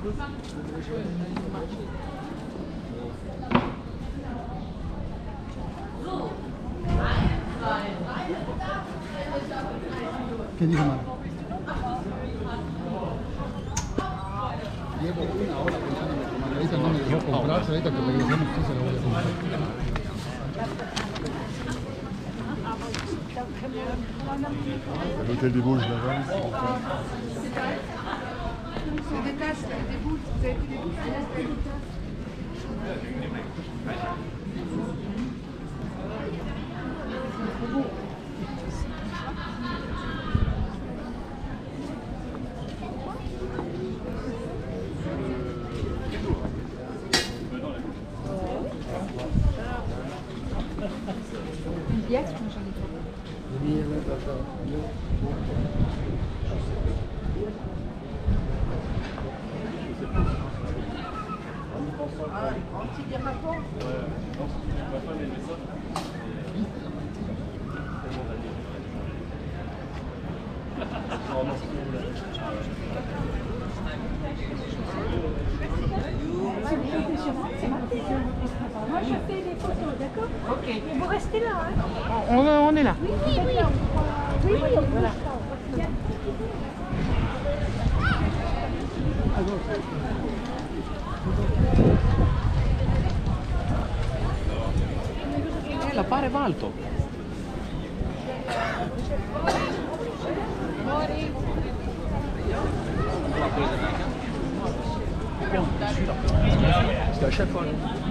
¿Qué dijo Mara? Llevo una hora pensando que Margarita no me dejó comprar, ahorita que regresemos sí se lo voy a comprar. L'hôtel des Bauges là-bas. C'est des tasses, des boules. Vous avez des boules moi j'en ai pas. Moi, je fais des photos, d'accord Ok. Vous restez là, hein On, on est là. Oui, oui. Oui, oui, on voilà. scappare Valto. Fuori. Stop. Stop. Stop.